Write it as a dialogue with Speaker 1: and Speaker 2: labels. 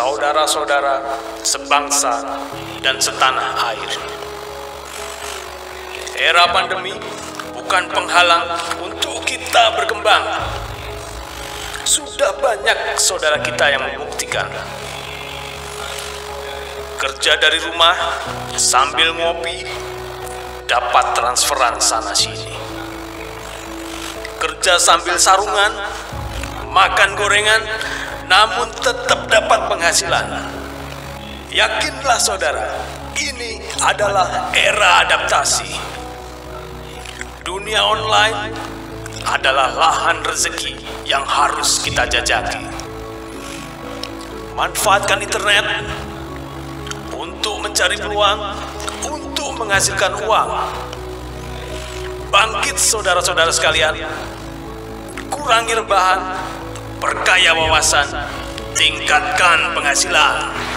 Speaker 1: saudara-saudara sebangsa dan setanah air. Era pandemi bukan penghalang untuk kita berkembang. Sudah banyak saudara kita yang membuktikan. Kerja dari rumah sambil ngopi dapat transferan sana sini. Kerja sambil sarungan, makan gorengan, namun tetap penghasilan. Yakinlah saudara, ini adalah era adaptasi. Dunia online adalah lahan rezeki yang harus kita jajaki. Manfaatkan internet untuk mencari peluang, untuk menghasilkan uang. Bangkit saudara-saudara sekalian, kurangi rebahan, perkaya wawasan, tingkatkan penghasilan.